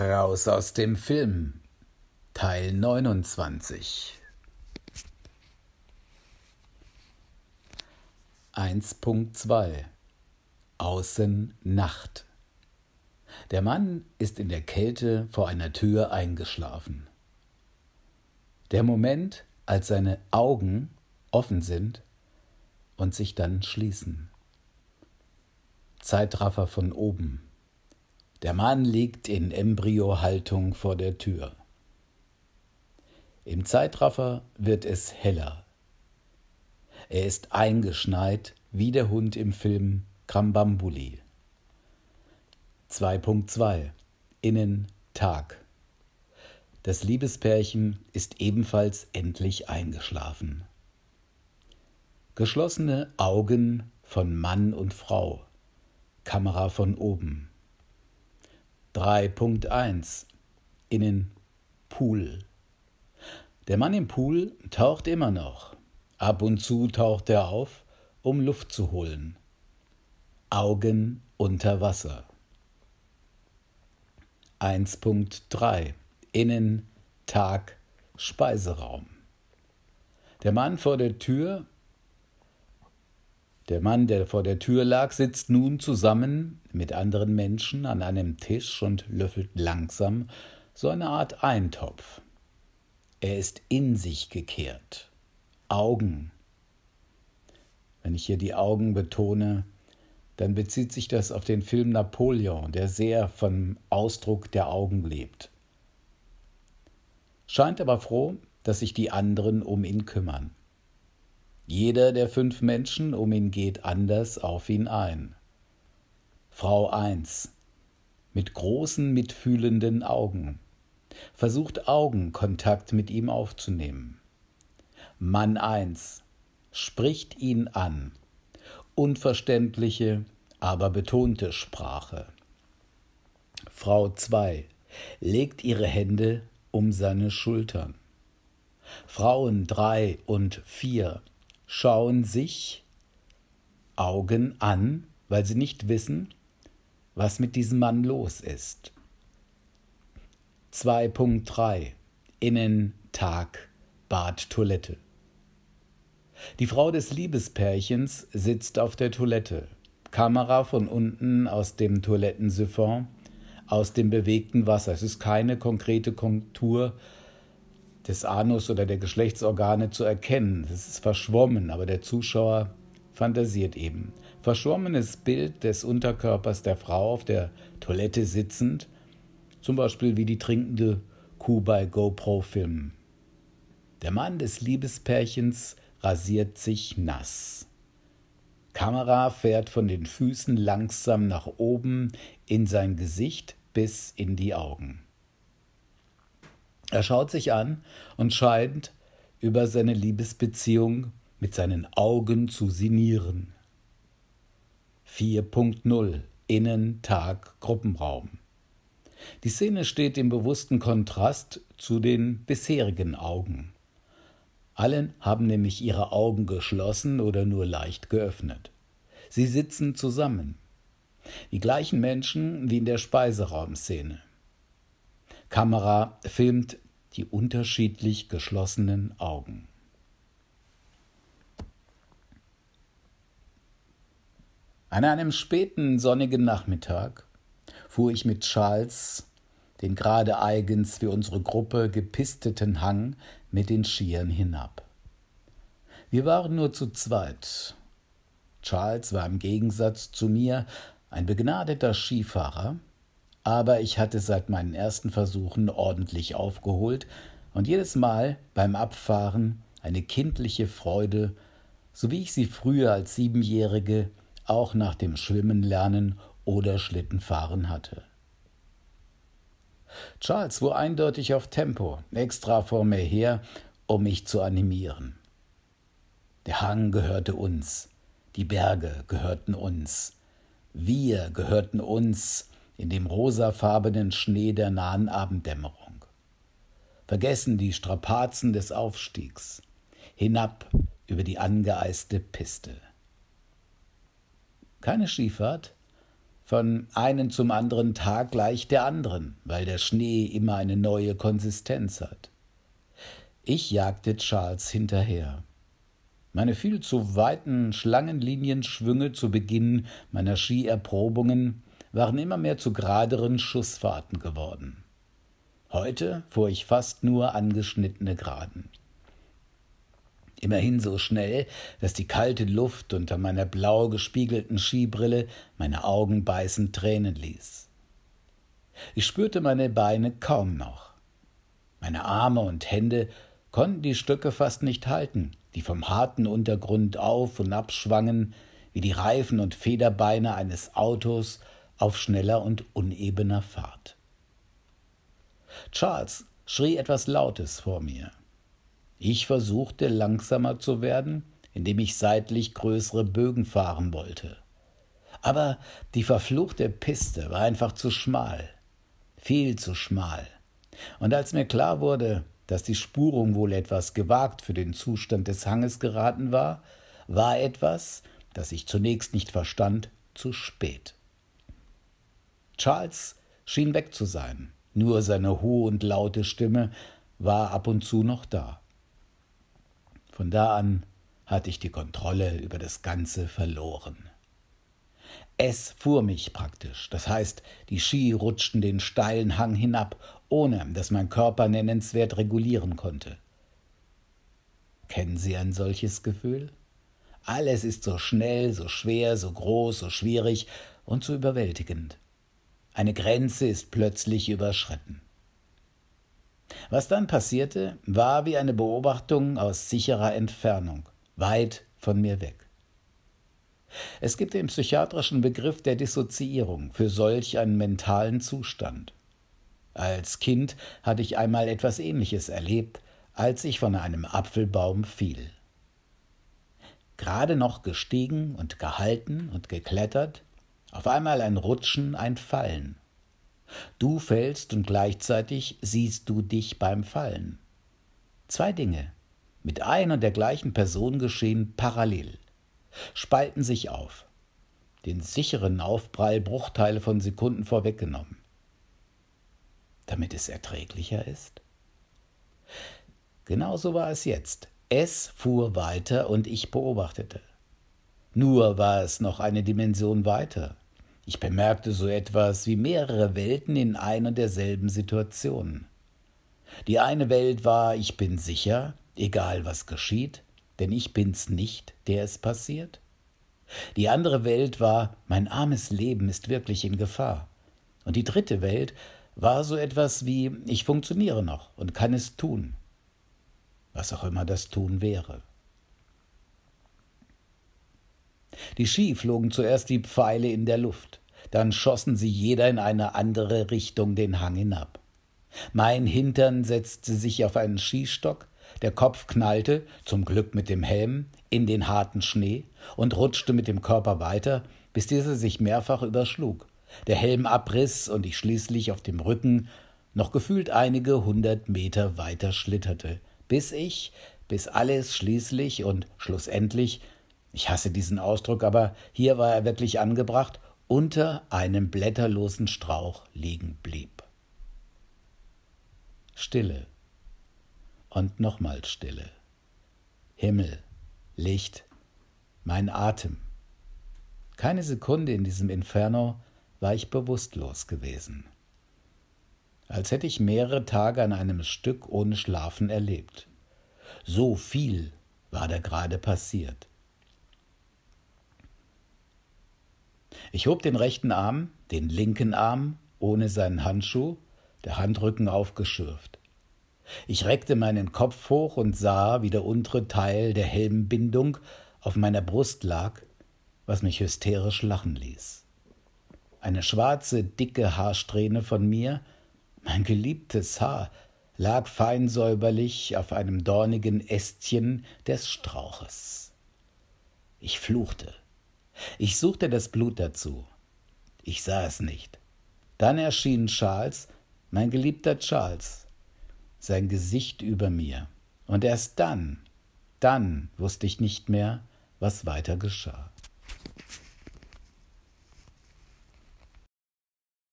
Raus aus dem Film Teil 29 1.2 Außen Nacht Der Mann ist in der Kälte vor einer Tür eingeschlafen. Der Moment, als seine Augen offen sind und sich dann schließen. Zeitraffer von oben. Der Mann liegt in Embryohaltung vor der Tür. Im Zeitraffer wird es heller. Er ist eingeschneit wie der Hund im Film Krambambuli. 2.2 Innen Tag. Das Liebespärchen ist ebenfalls endlich eingeschlafen. Geschlossene Augen von Mann und Frau. Kamera von oben. 3.1 Innen Pool. Der Mann im Pool taucht immer noch. Ab und zu taucht er auf, um Luft zu holen. Augen unter Wasser. 1.3 Innen Tag Speiseraum. Der Mann vor der Tür der Mann, der vor der Tür lag, sitzt nun zusammen mit anderen Menschen an einem Tisch und löffelt langsam so eine Art Eintopf. Er ist in sich gekehrt. Augen. Wenn ich hier die Augen betone, dann bezieht sich das auf den Film Napoleon, der sehr vom Ausdruck der Augen lebt. Scheint aber froh, dass sich die anderen um ihn kümmern. Jeder der fünf Menschen um ihn geht anders auf ihn ein. Frau 1 mit großen mitfühlenden Augen versucht Augenkontakt mit ihm aufzunehmen. Mann 1 spricht ihn an. Unverständliche, aber betonte Sprache. Frau 2 legt ihre Hände um seine Schultern. Frauen 3 und 4 schauen sich Augen an, weil sie nicht wissen, was mit diesem Mann los ist. 2.3 Innen Tag Bad Toilette. Die Frau des Liebespärchens sitzt auf der Toilette. Kamera von unten aus dem Toilettensiphon, aus dem bewegten Wasser. Es ist keine konkrete Kontur des Anus oder der Geschlechtsorgane zu erkennen. Es ist verschwommen, aber der Zuschauer fantasiert eben. Verschwommenes Bild des Unterkörpers der Frau auf der Toilette sitzend, zum Beispiel wie die trinkende Kuh bei GoPro-Filmen. Der Mann des Liebespärchens rasiert sich nass. Kamera fährt von den Füßen langsam nach oben in sein Gesicht bis in die Augen. Er schaut sich an und scheint über seine Liebesbeziehung mit seinen Augen zu sinnieren. 4.0 Innen Tag Gruppenraum. Die Szene steht im bewussten Kontrast zu den bisherigen Augen. Allen haben nämlich ihre Augen geschlossen oder nur leicht geöffnet. Sie sitzen zusammen. Die gleichen Menschen wie in der Speiseraumszene. Kamera filmt die unterschiedlich geschlossenen Augen. An einem späten sonnigen Nachmittag fuhr ich mit Charles den gerade eigens für unsere Gruppe gepisteten Hang mit den Skiern hinab. Wir waren nur zu zweit. Charles war im Gegensatz zu mir ein begnadeter Skifahrer, aber ich hatte seit meinen ersten Versuchen ordentlich aufgeholt und jedes Mal beim Abfahren eine kindliche Freude, so wie ich sie früher als Siebenjährige auch nach dem Schwimmen lernen oder Schlittenfahren hatte. Charles fuhr eindeutig auf Tempo, extra vor mir her, um mich zu animieren. Der Hang gehörte uns, die Berge gehörten uns, wir gehörten uns in dem rosafarbenen Schnee der nahen Abenddämmerung. Vergessen die Strapazen des Aufstiegs, hinab über die angeeiste Piste. Keine Skifahrt, von einem zum anderen Tag gleich der anderen, weil der Schnee immer eine neue Konsistenz hat. Ich jagte Charles hinterher. Meine viel zu weiten Schlangenlinienschwünge zu Beginn meiner Skierprobungen waren immer mehr zu geraderen Schussfahrten geworden. Heute fuhr ich fast nur angeschnittene Graden. Immerhin so schnell, dass die kalte Luft unter meiner blau gespiegelten Skibrille meine Augen beißend Tränen ließ. Ich spürte meine Beine kaum noch. Meine Arme und Hände konnten die Stöcke fast nicht halten, die vom harten Untergrund auf und ab schwangen, wie die Reifen und Federbeine eines Autos auf schneller und unebener Fahrt. Charles schrie etwas Lautes vor mir. Ich versuchte langsamer zu werden, indem ich seitlich größere Bögen fahren wollte. Aber die verfluchte Piste war einfach zu schmal, viel zu schmal. Und als mir klar wurde, dass die Spurung wohl etwas gewagt für den Zustand des Hanges geraten war, war etwas, das ich zunächst nicht verstand, zu spät. Charles schien weg zu sein, nur seine hohe und laute Stimme war ab und zu noch da. Von da an hatte ich die Kontrolle über das Ganze verloren. Es fuhr mich praktisch, das heißt, die Ski rutschten den steilen Hang hinab, ohne dass mein Körper nennenswert regulieren konnte. Kennen Sie ein solches Gefühl? Alles ist so schnell, so schwer, so groß, so schwierig und so überwältigend. Eine Grenze ist plötzlich überschritten. Was dann passierte, war wie eine Beobachtung aus sicherer Entfernung, weit von mir weg. Es gibt den psychiatrischen Begriff der Dissoziierung für solch einen mentalen Zustand. Als Kind hatte ich einmal etwas Ähnliches erlebt, als ich von einem Apfelbaum fiel. Gerade noch gestiegen und gehalten und geklettert, auf einmal ein Rutschen, ein Fallen. Du fällst und gleichzeitig siehst du dich beim Fallen. Zwei Dinge, mit ein und der gleichen Person geschehen parallel, spalten sich auf, den sicheren Aufprall Bruchteile von Sekunden vorweggenommen. Damit es erträglicher ist? Genauso war es jetzt. Es fuhr weiter und ich beobachtete. Nur war es noch eine Dimension weiter. Ich bemerkte so etwas wie mehrere Welten in ein und derselben Situation. Die eine Welt war, ich bin sicher, egal was geschieht, denn ich bin's nicht, der es passiert. Die andere Welt war, mein armes Leben ist wirklich in Gefahr. Und die dritte Welt war so etwas wie, ich funktioniere noch und kann es tun. Was auch immer das Tun wäre. Die Ski flogen zuerst wie Pfeile in der Luft, dann schossen sie jeder in eine andere Richtung den Hang hinab. Mein Hintern setzte sich auf einen Skistock, der Kopf knallte, zum Glück mit dem Helm, in den harten Schnee und rutschte mit dem Körper weiter, bis dieser sich mehrfach überschlug, der Helm abriss und ich schließlich auf dem Rücken noch gefühlt einige hundert Meter weiter schlitterte, bis ich, bis alles schließlich und schlussendlich ich hasse diesen Ausdruck, aber hier war er wirklich angebracht, unter einem blätterlosen Strauch liegen blieb. Stille und nochmals Stille. Himmel, Licht, mein Atem. Keine Sekunde in diesem Inferno war ich bewusstlos gewesen. Als hätte ich mehrere Tage an einem Stück ohne Schlafen erlebt. So viel war da gerade passiert. Ich hob den rechten Arm, den linken Arm, ohne seinen Handschuh, der Handrücken aufgeschürft. Ich reckte meinen Kopf hoch und sah, wie der untere Teil der Helmbindung auf meiner Brust lag, was mich hysterisch lachen ließ. Eine schwarze, dicke Haarsträhne von mir, mein geliebtes Haar, lag fein säuberlich auf einem dornigen Ästchen des Strauches. Ich fluchte. Ich suchte das Blut dazu. Ich sah es nicht. Dann erschien Charles, mein geliebter Charles, sein Gesicht über mir. Und erst dann, dann wusste ich nicht mehr, was weiter geschah.